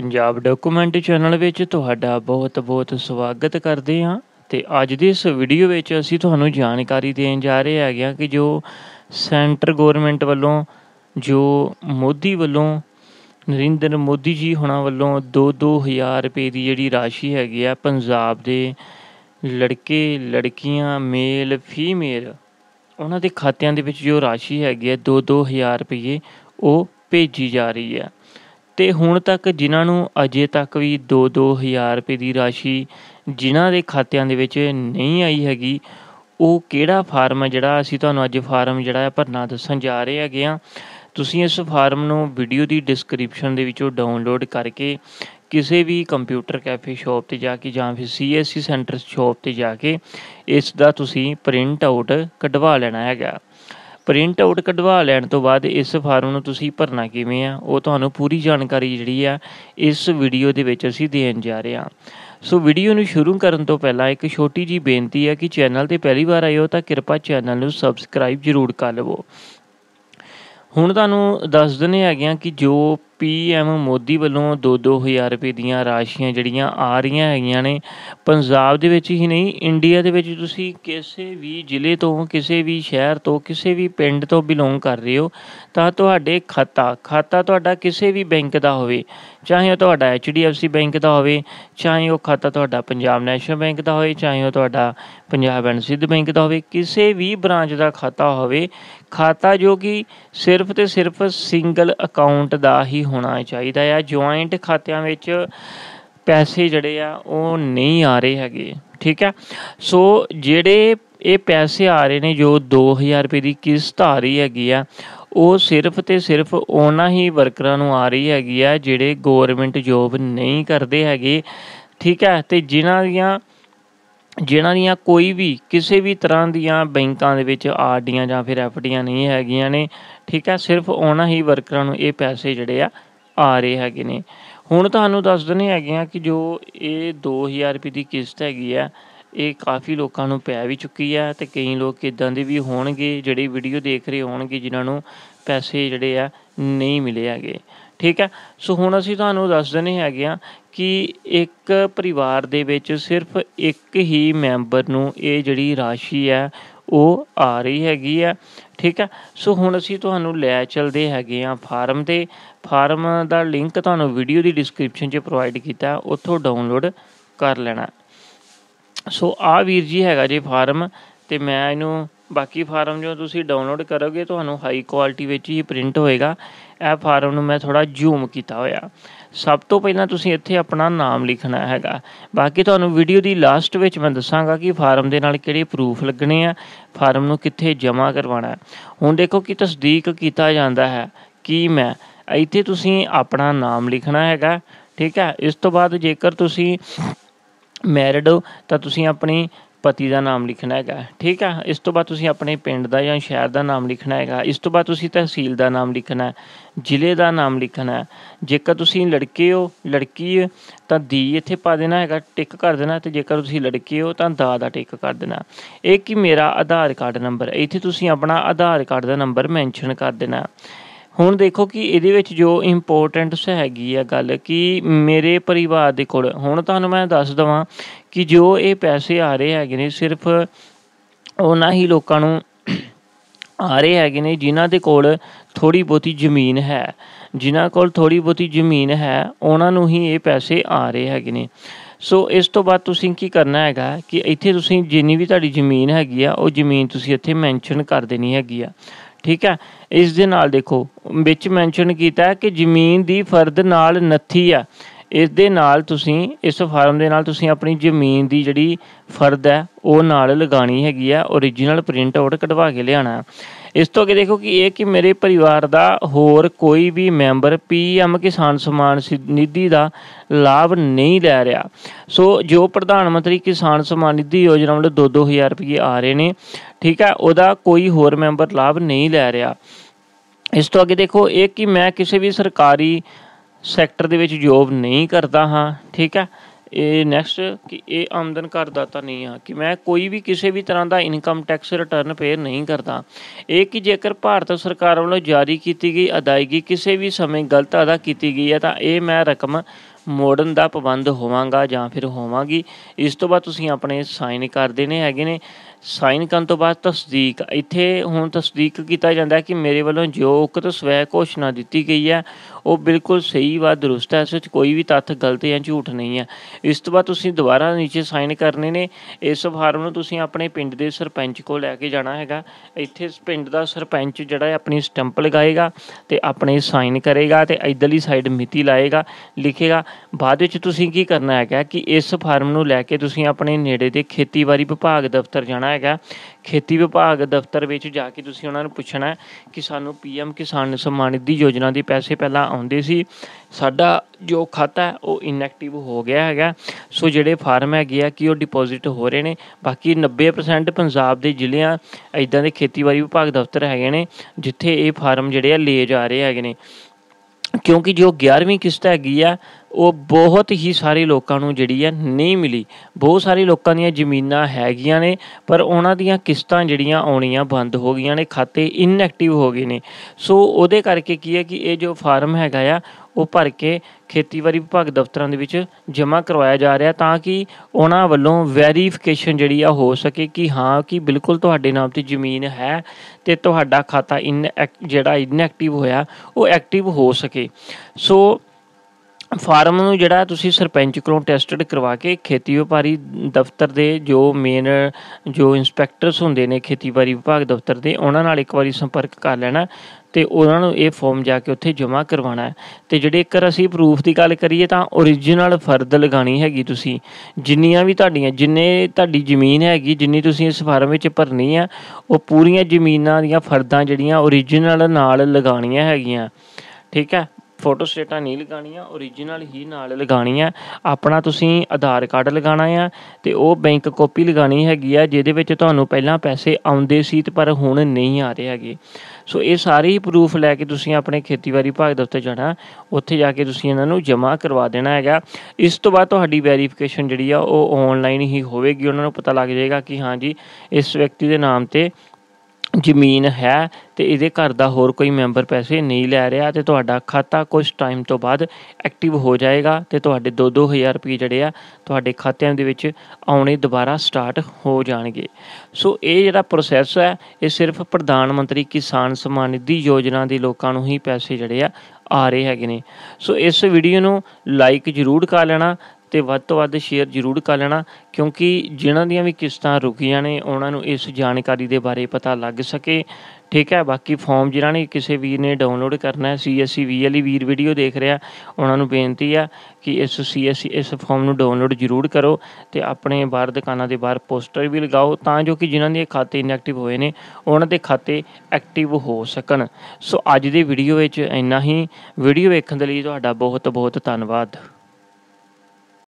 Punjab document channel ਵਿੱਚ ਤੁਹਾਡਾ ਬਹੁਤ-ਬਹੁਤ ਸਵਾਗਤ ਕਰਦੇ ਹਾਂ ਤੇ ਅੱਜ ਦੀ ਇਸ ਵੀਡੀਓ ਵਿੱਚ ਅਸੀਂ ਤੁਹਾਨੂੰ ਜਾਣਕਾਰੀ ਦੇਣ ਜਾ ਰਹੇ ਹੈਗੇ ਹਾਂ ਕਿ ਜੋ ਸੈਂਟਰ ਗਵਰਨਮੈਂਟ ਵੱਲੋਂ, ਜੋ ਮੋਦੀ ਵੱਲੋਂ, ਨਰਿੰਦਰ ਮੋਦੀ ਜੀ ਹੁਣਾਂ ਵੱਲੋਂ 2-2 ਹਜ਼ਾਰ ਰੁਪਏ ਦੀ ਜਿਹੜੀ ਰਾਸ਼ੀ ਹੈਗੀ ਆ ਪੰਜਾਬ ਦੇ ਲੜਕੇ, ਲੜਕੀਆਂ ਮੇਲ ਫੀਮੇਲ ਉਹਨਾਂ ਦੇ ਖਾਤਿਆਂ ਦੇ ਵਿੱਚ ਜੋ ਰਾਸ਼ੀ ਹੈਗੀ ਹੈ 2-2 ਹਜ਼ਾਰ ਰੁਪਏ ਉਹ ਭੇਜੀ ਜਾ ਰਹੀ ਹੈ। ਤੇ ਹੁਣ ਤੱਕ ਜਿਨ੍ਹਾਂ ਨੂੰ ਅਜੇ ਤੱਕ ਵੀ 2-2 ਹਜ਼ਾਰ ਰੁਪਏ ਦੀ ਰਾਸ਼ੀ ਜਿਨ੍ਹਾਂ ਦੇ ਖਾਤਿਆਂ ਦੇ ਵਿੱਚ ਨਹੀਂ ਆਈ ਹੈਗੀ, ਉਹ ਕਿਹੜਾ ਫਾਰਮ ਹੈ ਜਿਹੜਾ ਅਸੀਂ ਤੁਹਾਨੂੰ ਅੱਜ ਫਾਰਮ ਜਿਹੜਾ ਹੈ ਭਰਨਾ ਦੱਸਣ ਜਾ ਰਹੇ ਹੈਗੇ ਆ ਤੁਸੀਂ ਇਸ ਫਾਰਮ ਨੂੰ ਵੀਡੀਓ ਦੀ ਡਿਸਕ੍ਰਿਪਸ਼ਨ ਦੇ ਵਿੱਚੋਂ ਡਾਊਨਲੋਡ ਕਰਕੇ ਕਿਸੇ ਵੀ ਕੰਪਿਊਟਰ ਕੈਫੇ ਸ਼ਾਪ ਤੇ ਜਾ ਕੇ ਜਾਂ ਫਿਰ ਸੀਐਸਸੀ ਸੈਂਟਰ ਸ਼ਾਪ ਤੇ ਜਾ ਕੇ ਇਸ ਦਾ ਤੁਸੀਂ ਪ੍ਰਿੰਟ ਆਊਟ ਕਢਵਾ ਲੈਣਾ ਹੈਗਾ। ਪ੍ਰਿੰਟ ਆਊਟ ਕਢਵਾ ਲੈਣ ਤੋਂ ਬਾਅਦ ਇਸ ਫਾਰਮ ਨੂੰ ਤੁਸੀਂ ਭਰਨਾ ਕਿਵੇਂ ਆ, ਉਹ ਤੁਹਾਨੂੰ ਪੂਰੀ ਜਾਣਕਾਰੀ ਜਿਹੜੀ ਆ, ਇਸ ਵੀਡੀਓ ਦੇ ਵਿੱਚ ਅਸੀਂ ਦੇਣ ਜਾ ਰਹੇ ਹਾਂ। ਸੋ ਵੀਡੀਓ ਨੂੰ ਸ਼ੁਰੂ ਕਰਨ ਤੋਂ ਪਹਿਲਾਂ ਇੱਕ ਛੋਟੀ ਜੀ ਬੇਨਤੀ ਹੈ ਕਿ ਚੈਨਲ ਤੇ ਪਹਿਲੀ ਵਾਰ ਆਏ ਹੋ ਤਾਂ ਕਿਰਪਾ ਚੈਨਲ ਨੂੰ ਸਬਸਕ੍ਰਾਈਬ ਜ਼ਰੂਰ ਕਰ ਲਵੋ। ਹੁਣ ਤੁਹਾਨੂੰ ਦੱਸ ਦਿੰਦੇ ਹੈਗੇ ਆ ਕਿ ਜੋ ਪੀਐਮ ਮੋਦੀ ਵੱਲੋਂ 2-2000 ਰੁਪਏ ਦੀਆਂ ਰਾਸ਼ੀਆਂ ਜਿਹੜੀਆਂ ਆ ਰਹੀਆਂ ਹੈਗੀਆਂ ਨੇ, ਪੰਜਾਬ ਦੇ ਵਿੱਚ ਹੀ ਨਹੀਂ, ਇੰਡੀਆ ਦੇ ਵਿੱਚ ਤੁਸੀਂ ਕਿਸੇ ਵੀ ਜ਼ਿਲ੍ਹੇ ਤੋਂ, ਕਿਸੇ ਵੀ ਸ਼ਹਿਰ ਤੋਂ, ਕਿਸੇ ਵੀ ਪਿੰਡ ਤੋਂ ਬਿਲੋਂਗ ਕਰ ਰਹੇ ਹੋ, ਤਾਂ ਤੁਹਾਡੇ ਖਾਤਾ ਖਾਤਾ ਤੁਹਾਡਾ ਕਿਸੇ ਵੀ ਬੈਂਕ ਦਾ ਹੋਵੇ ਚਾਹੇ ਉਹ ਤੁਹਾਡਾ ਐਚਡੀਐਫਸੀ ਬੈਂਕ ਦਾ ਹੋਵੇ, ਚਾਹੇ ਉਹ ਖਾਤਾ ਤੁਹਾਡਾ ਪੰਜਾਬ ਨੈਸ਼ਨਲ ਬੈਂਕ ਦਾ ਹੋਵੇ, ਚਾਹੇ ਉਹ ਤੁਹਾਡਾ ਪੰਜਾਬ ਐਂਡ ਸਿੱਧ ਬੈਂਕ ਦਾ ਹੋਵੇ, ਕਿਸੇ ਵੀ ਬ੍ਰਾਂਚ ਦਾ ਖਾਤਾ ਹੋਵੇ, ਖਾਤਾ ਜੋ ਕਿ ਸਿਰਫ ਤੇ ਸਿਰਫ ਸਿੰਗਲ ਅਕਾਊਂਟ ਦਾ ਹੀ ਹੋਣਾ ਚਾਹੀਦਾ ਆ। ਜੁਆਇੰਟ ਖਾਤਿਆਂ ਵਿੱਚ ਪੈਸੇ ਜਿਹੜੇ ਆ, ਉਹ ਨਹੀਂ ਆ ਰਹੇ ਹੈਗੇ, ਠੀਕ ਹੈ ਸੋ ਜਿਹੜੇ ਇਹ ਪੈਸੇ ਆ ਰਹੇ ਨੇ, ਜੋ 2000 ਰੁਪਏ ਦੀ ਕਿਸ਼ਤ ਆ ਰਹੀ ਹੈਗੀ ਆ ਉਹ ਸਿਰਫ ਤੇ ਸਿਰਫ ਉਹਨਾਂ ਹੀ ਵਰਕਰਾਂ ਨੂੰ ਆ ਰਹੀ ਹੈਗੀ ਆ, ਜਿਹੜੇ ਗਵਰਨਮੈਂਟ ਜੋਬ ਨਹੀਂ ਕਰਦੇ ਹੈਗੇ। ਠੀਕ ਹੈ, ਤੇ ਜਿਨ੍ਹਾਂ ਦੀਆਂ ਜਿਨ੍ਹਾਂ ਦੀਆਂ ਕੋਈ ਵੀ, ਕਿਸੇ ਵੀ ਤਰ੍ਹਾਂ ਦੀਆਂ ਬੈਂਕਾਂ ਦੇ ਵਿੱਚ ਆਰਡੀਆਂ ਜਾਂ ਫਿਰ ਐਫਡੀਆਂ ਨਹੀਂ ਹੈਗੀਆਂ ਨੇ, ਠੀਕ ਹੈ, ਸਿਰਫ ਉਹਨਾਂ ਹੀ ਵਰਕਰਾਂ ਨੂੰ ਇਹ ਪੈਸੇ ਜਿਹੜੇ ਆ ਆ ਰਹੇ ਹੈਗੇ ਨੇ। ਹੁਣ ਤੁਹਾਨੂੰ ਦੱਸ ਦਿੰਦੇ ਹੈਗੇ ਆ ਕਿ ਜੋ ਇਹ 2000 ਰੁਪਏ ਦੀ ਕਿਸ਼ਤ ਹੈਗੀ ਆ ਇਹ ਕਾਫੀ ਲੋਕਾਂ ਨੂੰ ਪੈ ਵੀ ਚੁੱਕੀ ਆ ਤੇ ਕਈ ਲੋਕ ਇਦਾਂ ਦੇ ਵੀ ਹੋਣਗੇ, ਜਿਹੜੇ ਵੀਡੀਓ ਦੇਖ ਰਹੇ ਹੋਣਗੇ, ਜਿਨ੍ਹਾਂ ਨੂੰ ਪੈਸੇ ਜਿਹੜੇ ਆ ਨਹੀਂ ਮਿਲੇ ਹੈਗੇ। ਠੀਕ ਹੈ ਸੋ ਹੁਣ ਅਸੀਂ ਤੁਹਾਨੂੰ ਦੱਸ ਦਿੰਦੇ ਹੈਗੇ ਆ ਕਿ ਇੱਕ ਪਰਿਵਾਰ ਦੇ ਵਿੱਚ ਸਿਰਫ ਇੱਕ ਹੀ ਮੈਂਬਰ ਨੂੰ ਇਹ ਜਿਹੜੀ ਰਾਸ਼ੀ ਹੈ ਉਹ ਆ ਰਹੀ ਹੈਗੀ ਆ। ਠੀਕ ਹੈ ਸੋ ਹੁਣ ਅਸੀਂ ਤੁਹਾਨੂੰ ਲੈ ਚਲਦੇ ਹੈਗੇ ਆ ਫਾਰਮ ਤੇ। ਫਾਰਮ ਦਾ ਲਿੰਕ ਤੁਹਾਨੂੰ ਵੀਡੀਓ ਦੀ ਡਿਸਕ੍ਰਿਪਸ਼ਨ 'ਚ ਪ੍ਰੋਵਾਈਡ ਕੀਤਾ, ਉੱਥੋਂ ਡਾਊਨਲੋਡ ਕਰ ਲੈਣਾ। ਸੋ ਆ ਵੀਰ ਜੀ ਹੈਗਾ ਜੀ ਫਾਰਮ ਤੇ ਮੈਂ ਇਹਨੂੰ ਬਾਕੀ ਫਾਰਮ ਜੋ ਤੁਸੀਂ ਡਾਊਨਲੋਡ ਕਰੋਗੇ ਤੁਹਾਨੂੰ ਹਾਈ ਕੁਆਲਿਟੀ ਵਿੱਚ ਹੀ ਪ੍ਰਿੰਟ ਹੋਏਗਾ। ਇਹ ਫਾਰਮ ਨੂੰ ਮੈਂ ਥੋੜਾ ਜ਼ੂਮ ਕੀਤਾ ਹੋਇਆ। ਸਭ ਤੋਂ ਪਹਿਲਾਂ ਤੁਸੀਂ ਇੱਥੇ ਆਪਣਾ ਨਾਮ ਲਿਖਣਾ ਹੈਗਾ। ਬਾਕੀ ਤੁਹਾਨੂੰ ਵੀਡੀਓ ਦੀ ਲਾਸਟ ਵਿੱਚ ਮੈਂ ਦੱਸਾਂਗਾ ਕਿ ਫਾਰਮ ਦੇ ਨਾਲ ਕਿਹੜੇ ਪ੍ਰੂਫ ਲੱਗਣੇ ਆ, ਫਾਰਮ ਨੂੰ ਕਿੱਥੇ ਜਮ੍ਹਾਂ ਕਰਵਾਉਣਾ। ਹੁਣ ਦੇਖੋ ਕਿ ਤਸਦੀਕ ਕੀਤਾ ਜਾਂਦਾ ਹੈ ਕਿ ਮੈਂ ਇੱਥੇ ਤੁਸੀਂ ਆਪਣਾ ਨਾਮ ਲਿਖਣਾ ਹੈਗਾ, ਠੀਕ ਹੈ? ਇਸ ਤੋਂ ਬਾਅਦ ਜੇਕਰ ਤੁਸੀਂ ਮੈਰਿਡ ਹੋ, ਤਾਂ ਤੁਸੀਂ ਆਪਣੀ ਪਤੀ ਦਾ ਨਾਮ ਲਿਖਣਾ ਹੈਗਾ। ਠੀਕ ਹੈ ਇਸ ਤੋਂ ਬਾਅਦ ਤੁਸੀਂ ਆਪਣੇ ਪਿੰਡ ਦਾ ਜਾਂ ਸ਼ਹਿਰ ਦਾ ਨਾਮ ਲਿਖਣਾ ਹੈਗਾ। ਇਸ ਤੋਂ ਬਾਅਦ ਤੁਸੀਂ ਤਹਿਸੀਲ ਦਾ ਨਾਮ ਲਿਖਣਾ ਜ਼ਿਲ੍ਹੇ ਦਾ ਨਾਮ ਲਿਖਣਾ ਜੇਕਰ ਤੁਸੀਂ ਲੜਕੇ ਹੋ, ਲੜਕੀ ਤਾਂ ਦੀ ਇੱਥੇ ਪਾ ਦੇਣਾ ਹੈਗਾ, ਟਿਕ ਕਰ ਦੇਣਾ ਤੇ ਜੇਕਰ ਤੁਸੀਂ ਲੜਕੇ ਹੋ, ਤਾਂ ਦਾ ਦਾ ਟਿਕ ਕਰ ਦੇਣਾ। ਇਹ ਕਿ ਮੇਰਾ ਆਧਾਰ ਕਾਰਡ ਨੰਬਰ ਇੱਥੇ ਤੁਸੀਂ ਆਪਣਾ ਆਧਾਰ ਕਾਰਡ ਦਾ ਨੰਬਰ ਮੈਂਸ਼ਨ ਕਰ ਦੇਣਾ। ਹੁਣ ਦੇਖੋ ਕਿ ਇਹਦੇ ਵਿੱਚ ਜੋ ਇੰਪੋਰਟੈਂਟਸ ਹੈਗੀ ਆ ਗੱਲ ਕਿ ਮੇਰੇ ਪਰਿਵਾਰ ਦੇ ਕੋਲ, ਹੁਣ ਤੁਹਾਨੂੰ ਮੈਂ ਦੱਸ ਦਵਾਂ ਕਿ ਜੋ ਇਹ ਪੈਸੇ ਆ ਰਹੇ ਹੈਗੇ ਨੇ ਸਿਰਫ ਉਹਨਾਂ ਹੀ ਲੋਕਾਂ ਨੂੰ ਆ ਰਹੇ ਹੈਗੇ ਨੇ ਜਿਨ੍ਹਾਂ ਦੇ ਕੋਲ ਥੋੜੀ ਬਹੁਤੀ ਜ਼ਮੀਨ ਹੈ। ਜਿਨ੍ਹਾਂ ਕੋਲ ਥੋੜੀ ਬਹੁਤੀ ਜ਼ਮੀਨ ਹੈ, ਉਹਨਾਂ ਨੂੰ ਹੀ ਇਹ ਪੈਸੇ ਆ ਰਹੇ ਹੈਗੇ ਨੇ। ਸੋ ਇਸ ਤੋਂ ਬਾਅਦ ਤੁਸੀਂ ਕੀ ਕਰਨਾ ਹੈਗਾ ਕਿ ਇੱਥੇ ਤੁਸੀਂ ਜਿੰਨੀ ਵੀ ਤੁਹਾਡੀ ਜ਼ਮੀਨ ਹੈਗੀ ਆ, ਉਹ ਜ਼ਮੀਨ ਤੁਸੀਂ ਇੱਥੇ ਮੈਂਸ਼ਨ ਕਰ ਦੇਣੀ ਹੈਗੀ ਆ। ਠੀਕ ਹੈ? ਇਸ ਦੇ ਨਾਲ ਦੇਖੋ, ਵਿੱਚ ਮੈਂਸ਼ਨ ਕੀਤਾ ਕਿ ਜ਼ਮੀਨ ਦੀ ਫਰਦ ਨਾਲ ਨੱਥੀ ਆ। ਇਸ ਦੇ ਨਾਲ ਤੁਸੀਂ, ਇਸ ਫਾਰਮ ਦੇ ਨਾਲ ਤੁਸੀਂ ਆਪਣੀ ਜ਼ਮੀਨ ਦੀ ਜਿਹੜੀ ਫਰਦ ਹੈ, ਉਹ ਨਾਲ ਲਗਾਣੀ ਹੈਗੀ ਆ। Origignal ਪ੍ਰਿੰਟ ਆਊਟ ਕਢਵਾ ਕੇ ਲਿਆਣਾ ਇਸ ਤੋਂ ਅੱਗੇ ਦੇਖੋ ਕਿ ਇਹ ਕਿ ਮੇਰੇ ਪਰਿਵਾਰ ਦਾ ਹੋਰ ਕੋਈ ਵੀ ਮੈਂਬਰ ਪੀਐਮ ਕਿਸਾਨ ਸਮਾਨ ਨਿਧੀ ਦਾ ਲਾਭ ਨਹੀਂ ਲੈ ਰਿਹਾ। ਸੋ ਜੋ ਪ੍ਰਧਾਨ ਮੰਤਰੀ ਕਿਸਾਨ ਸਮਾਨ ਨਿਧੀ ਯੋਜਨਾ ਵੱਲੋਂ 2-2000 ਰੁਪਏ ਆ ਰਹੇ ਨੇ, ਠੀਕ ਹੈ, ਉਹਦਾ ਕੋਈ ਹੋਰ ਮੈਂਬਰ ਲਾਭ ਨਹੀਂ ਲੈ ਰਿਹਾ। ਇਸ ਤੋਂ ਅੱਗੇ ਦੇਖੋ ਇਹ ਕਿ ਮੈਂ ਕਿਸੇ ਵੀ ਸਰਕਾਰੀ ਸੈਕਟਰ ਦੇ ਵਿੱਚ ਜੋਬ ਨਹੀਂ ਕਰਦਾ ਹਾਂ, ਠੀਕ ਹੈ। ਇਹ ਨੈਕਸਟ ਕਿ ਇਹ ਆਮਦਨ ਕਰਦਾਤਾ ਨਹੀਂ ਆ, ਕਿ ਮੈਂ ਕੋਈ ਵੀ ਕਿਸੇ ਵੀ ਤਰ੍ਹਾਂ ਦਾ ਇਨਕਮ ਟੈਕਸ ਰਿਟਰਨ ਪੇ ਨਹੀਂ ਕਰਦਾ। ਇਹ ਕਿ ਜੇਕਰ ਭਾਰਤ ਸਰਕਾਰ ਵੱਲੋਂ ਜਾਰੀ ਕੀਤੀ ਗਈ ਅਦਾਇਗੀ ਕਿਸੇ ਵੀ ਸਮੇਂ ਗਲਤ ਅਦਾ ਕੀਤੀ ਗਈ ਹੈ, ਤਾਂ ਇਹ ਮੈਂ ਰਕਮ ਮੋੜਨ ਦਾ ਪਾਬੰਦ ਹੋਵਾਂਗਾ ਜਾਂ ਫਿਰ ਹੋਵਾਂਗੀ। ਇਸ ਤੋਂ ਬਾਅਦ ਤੁਸੀਂ ਆਪਣੇ ਸਾਈਨ ਕਰ ਦੇਣੇ ਹੈਗੇ ਨੇ। ਸਾਈਨ ਕਰਨ ਤੋਂ ਬਾਅਦ ਤਸਦੀਕ, ਇੱਥੇ ਹੁਣ ਤਸਦੀਕ ਕੀਤਾ ਜਾਂਦਾ ਕਿ ਮੇਰੇ ਵੱਲੋਂ ਜੋ ਉਕਤ ਸਵੈ ਘੋਸ਼ਣਾ ਦਿੱਤੀ ਗਈ ਹੈ, ਉਹ ਬਿਲਕੁਲ ਸਹੀ ਵਾ, ਦਰੁਸਤ ਹੈ, ਇਸ ਵਿੱਚ ਕੋਈ ਵੀ ਤੱਥ, ਗਲਤ ਜਾਂ ਝੂਠ ਨਹੀਂ ਹੈ। ਇਸ ਤੋਂ ਬਾਅਦ ਤੁਸੀਂ ਦੁਬਾਰਾ ਨੀਚੇ ਸਾਈਨ ਕਰਨੇ ਨੇ। ਇਸ ਫਾਰਮ ਨੂੰ ਤੁਸੀਂ ਆਪਣੇ ਪਿੰਡ ਦੇ ਸਰਪੰਚ ਕੋਲ ਲੈ ਕੇ ਜਾਣਾ ਹੈਗਾ। ਇੱਥੇ ਪਿੰਡ ਦਾ ਸਰਪੰਚ ਜਿਹੜਾ ਹੈ, ਆਪਣੀ ਸਟੈਂਪ ਲਗਾਏਗਾ ਤੇ ਆਪਣੇ ਸਾਈਨ ਕਰੇਗਾ ਤੇ ਇਧਰਲੀ ਸਾਈਡ ਮਿਤੀ ਲਾਏਗਾ, ਲਿਖੇਗਾ। ਬਾਅਦ ਵਿੱਚ ਤੁਸੀਂ ਕੀ ਕਰਨਾ ਹੈਗਾ ਕਿ ਇਸ ਫਾਰਮ ਨੂੰ ਲੈ ਕੇ ਤੁਸੀਂ ਆਪਣੇ ਨੇੜੇ ਦੇ ਖੇਤੀਬਾੜੀ ਵਿਭਾਗ ਦਫ਼ਤਰ ਜਾਣਾ ਹੈਗਾ। ਖੇਤੀ ਵਿਭਾਗ ਦਫ਼ਤਰ ਵਿੱਚ ਜਾ ਕੇ ਤੁਸੀਂ ਉਹਨਾਂ ਨੂੰ ਪੁੱਛਣਾ ਕਿ ਸਾਨੂੰ ਪੀਐਮ ਕਿਸਾਨ ਸਨਮਾਨ ਨਿਧੀ ਯੋਜਨਾ ਦੇ ਪੈਸੇ ਪਹਿਲਾਂ ਆਉਂਦੇ ਸੀ। ਸਾਡਾ ਜੋ ਖਾਤਾ ਉਹ ਇਨਐਕਟਿਵ ਹੋ ਗਿਆ ਹੈਗਾ। ਸੋ ਜਿਹੜੇ ਫਾਰਮ ਹੈਗੇ ਆ, ਕਿ ਉਹ ਡਿਪੋਜ਼ਿਟ ਹੋ ਰਹੇ ਨੇ? ਬਾਕੀ 90% ਪੰਜਾਬ ਦੇ ਜ਼ਿਲ੍ਹਿਆਂ ਇਦਾਂ ਦੇ ਖੇਤੀਬਾੜੀ ਵਿਭਾਗ ਦਫ਼ਤਰ ਹੈਗੇ ਨੇ, ਜਿੱਥੇ ਇਹ ਫਾਰਮ ਜਿਹੜੇ ਆ ਲਏ ਜਾ ਰਹੇ ਹੈਗੇ ਨੇ। ਕਿਉਂਕਿ ਜੋ 11ਵੀਂ ਕਿਸ਼ਤ ਹੈਗੀ ਆ ਉਹ ਬਹੁਤ ਹੀ ਸਾਰੇ ਲੋਕਾਂ ਨੂੰ ਜਿਹੜੀ ਆ ਨਹੀਂ ਮਿਲੀ। ਬਹੁਤ ਸਾਰੇ ਲੋਕਾਂ ਦੀਆਂ ਜ਼ਮੀਨਾਂ ਹੈਗੀਆਂ ਨੇ, ਪਰ ਉਹਨਾਂ ਦੀਆਂ ਕਿਸ਼ਤਾਂ ਜਿਹੜੀਆਂ ਆਉਣੀਆਂ ਬੰਦ ਹੋ ਗਈਆਂ ਨੇ, ਖਾਤੇ ਇਨਐਕਟਿਵ ਹੋ ਗਏ ਨੇ। ਸੋ ਉਹਦੇ ਕਰਕੇ ਕੀ ਹੈ ਕਿ ਇਹ ਜੋ ਫਾਰਮ ਹੈਗਾ ਆ, ਉਹ ਭਰ ਕੇ ਖੇਤੀਬਾੜੀ ਵਿਭਾਗ ਦਫ਼ਤਰਾਂ ਦੇ ਵਿੱਚ ਜਮ੍ਹਾਂ ਕਰਵਾਇਆ ਜਾ ਰਿਹਾ ਤਾਂ ਕਿ ਉਹਨਾਂ ਵੱਲੋਂ ਵੈਰੀਫਿਕੇਸ਼ਨ ਜਿਹੜੀ ਆ ਹੋ ਸਕੇ ਕਿ ਹਾਂ, ਕਿ ਬਿਲਕੁਲ ਤੁਹਾਡੇ ਨਾਮ ਤੇ ਜ਼ਮੀਨ ਹੈ ਤੇ ਤੁਹਾਡਾ ਖਾਤਾ ਇਨ ਜਿਹੜਾ ਇਨਐਕਟਿਵ ਹੋਇਆ, ਉਹ ਐਕਟਿਵ ਹੋ ਸਕੇ। ਸੋ ਫਾਰਮ ਨੂੰ ਜਿਹੜਾ ਤੁਸੀਂ ਸਰਪੰਚ ਕੋਲੋਂ ਟੈਸਟਡ ਕਰਵਾ ਕੇ ਖੇਤੀ ਵਪਾਰੀ ਦਫ਼ਤਰ ਦੇ ਜੋ ਮੇਨ ਜੋ ਇਨਸਪੈਕਟਰਸ ਹੁੰਦੇ ਨੇ ਖੇਤੀਬਾੜੀ ਵਿਭਾਗ ਦਫ਼ਤਰ ਦੇ, ਉਹਨਾਂ ਨਾਲ ਇੱਕ ਵਾਰੀ ਸੰਪਰਕ ਕਰ ਲੈਣਾ ਤੇ ਉਹਨਾਂ ਨੂੰ ਇਹ ਫਾਰਮ ਜਾ ਕੇ ਉੱਥੇ ਜਮ੍ਹਾਂ ਕਰਵਾਉਣਾ ਹੈ। ਤੇ ਜਿਹੜੇ ਇੱਕ ਅਸੀਂ ਪ੍ਰੂਫ ਦੀ ਗੱਲ ਕਰੀਏ ਤਾਂ ਓਰੀਜਨਲ ਫਰਦ ਲਗਾਣੀ ਹੈਗੀ ਤੁਸੀਂ। ਜਿੰਨੀਆਂ ਵੀ ਤੁਹਾਡੀਆਂ, ਜਿੰਨੇ ਤੁਹਾਡੀ ਜ਼ਮੀਨ ਹੈਗੀ, ਜਿੰਨੀ ਤੁਸੀਂ ਇਸ ਫਾਰਮ ਵਿੱਚ ਭਰਨੀ ਆ, ਉਹ ਪੂਰੀਆਂ ਜ਼ਮੀਨਾਂ ਦੀਆਂ ਫਰਦਾਂ ਜਿਹੜੀਆਂ ਓਰੀਜਨਲ ਨਾਲ ਲਗਾਉਣੀਆਂ ਹੈਗੀਆਂ। ਠੀਕ ਹੈ? ਫੋਟੋ ਸਟੇਟਾਂ ਨਹੀਂ ਲਗਾਉਣੀਆਂ ਓਰੀਜਨਲ ਹੀ ਨਾਲ ਲਗਾਉਣੀ ਆ ਆਪਣਾ ਤੁਸੀਂ ਆਧਾਰ ਕਾਰਡ ਲਗਾਉਣਾ ਆ ਤੇ ਉਹ ਬੈਂਕ ਕਾਪੀ ਲਗਾਉਣੀ ਹੈਗੀ ਆ, ਜਿਹਦੇ ਵਿੱਚ ਤੁਹਾਨੂੰ ਪਹਿਲਾਂ ਪੈਸੇ ਆਉਂਦੇ ਸੀ ਤੇ ਪਰ ਹੁਣ ਨਹੀਂ ਆ ਰਹੇ ਹੈਗੇ। ਸੋ ਇਹ ਸਾਰੇ ਹੀ ਪ੍ਰੂਫ ਲੈ ਕੇ ਤੁਸੀਂ ਆਪਣੇ ਖੇਤੀਬਾੜੀ ਵਿਭਾਗ ਦਫ਼ਤਰ ਜਾਣਾ, ਉੱਥੇ ਜਾ ਕੇ ਤੁਸੀਂ ਇਹਨਾਂ ਨੂੰ ਜਮ੍ਹਾਂ ਕਰਵਾ ਦੇਣਾ ਹੈਗਾ। ਇਸ ਤੋਂ ਬਾਅਦ ਤੁਹਾਡੀ ਵੈਰੀਫਿਕੇਸ਼ਨ ਜਿਹੜੀ ਆ, ਉਹ ਆਨਲਾਈਨ ਹੀ ਹੋਵੇਗੀ, ਉਹਨਾਂ ਨੂੰ ਪਤਾ ਲੱਗ ਜਾਏਗਾ ਕਿ ਹਾਂ ਜੀ, ਇਸ ਵਿਅਕਤੀ ਦੇ ਨਾਮ ਤੇ ਜ਼ਮੀਨ ਹੈ ਤੇ ਇਹਦੇ ਘਰ ਦਾ ਹੋਰ ਕੋਈ ਮੈਂਬਰ ਪੈਸੇ ਨਹੀਂ ਲੈ ਰਿਹਾ ਤੇ ਤੁਹਾਡਾ ਖਾਤਾ ਕੁਝ ਟਾਈਮ ਤੋਂ ਬਾਅਦ ਐਕਟਿਵ ਹੋ ਜਾਏਗਾ ਤੇ ਤੁਹਾਡੇ 2-2000 ਰੁਪਏ ਜਿਹੜੇ ਆ ਤੁਹਾਡੇ ਖਾਤਿਆਂ ਦੇ ਵਿੱਚ ਆਉਣੇ ਦੁਬਾਰਾ ਸਟਾਰਟ ਹੋ ਜਾਣਗੇ। ਸੋ ਇਹ ਜਿਹੜਾ ਪ੍ਰੋਸੈਸ ਹੈ, ਇਹ ਸਿਰਫ ਪ੍ਰਧਾਨ ਮੰਤਰੀ ਕਿਸਾਨ ਸਨਮਾਨ ਨਿਧੀ ਯੋਜਨਾ ਦੇ ਲੋਕਾਂ ਨੂੰ ਹੀ ਪੈਸੇ ਜਿਹੜੇ ਆ ਆ ਰਹੇ ਹੈਗੇ ਨੇ। ਸੋ ਇਸ ਵੀਡੀਓ ਨੂੰ ਲਾਈਕ ਜ਼ਰੂਰ ਕਰ ਲੈਣਾ ਤੇ ਵੱਧ ਤੋਂ ਵੱਧ ਸ਼ੇਅਰ ਜ਼ਰੂਰ ਕਰ ਲੈਣਾ, ਕਿਉਂਕਿ ਜਿਨ੍ਹਾਂ ਦੀਆਂ ਵੀ ਕਿਸ਼ਤਾਂ ਰੁਕੀਆਂ ਨੇ, ਉਹਨਾਂ ਨੂੰ ਇਸ ਜਾਣਕਾਰੀ ਦੇ ਬਾਰੇ ਪਤਾ ਲੱਗ ਸਕੇ। ਠੀਕ ਹੈ, ਬਾਕੀ ਫਾਰਮ ਜਿਨ੍ਹਾਂ ਨੇ ਕਿਸੇ ਵੀਰ ਨੇ ਡਾਊਨਲੋਡ ਕਰਨਾ ਹੈ ਸੀਐਸਸੀ ਵਾਲੀ ਵੀਰ ਵੀਡੀਓ ਦੇਖ ਰਿਹਾ, ਉਹਨਾਂ ਨੂੰ ਬੇਨਤੀ ਆ ਕਿ ਇਸ ਸੀਐਸਸੀ ਇਸ ਫਾਰਮ ਨੂੰ ਡਾਊਨਲੋਡ ਜ਼ਰੂਰ ਕਰੋ ਤੇ ਆਪਣੇ ਬਾਹਰ ਦੁਕਾਨਾਂ ਦੇ ਬਾਹਰ ਪੋਸਟਰ ਵੀ ਲਗਾਓ, ਤਾਂ ਜੋ ਕਿ ਜਿਨ੍ਹਾਂ ਦੇ ਖਾਤੇ ਇਨਐਕਟਿਵ ਹੋਏ ਨੇ, ਉਹਨਾਂ ਦੇ ਖਾਤੇ ਐਕਟਿਵ ਹੋ ਸਕਣ। ਸੋ ਅੱਜ ਦੀ ਵੀਡੀਓ ਵਿੱਚ ਇੰਨਾ ਹੀ। ਵੀਡੀਓ ਵੇਖਣ ਦੇ ਲਈ ਤੁਹਾਡਾ ਬਹੁਤ ਬਹੁਤ ਧੰਨਵਾਦ।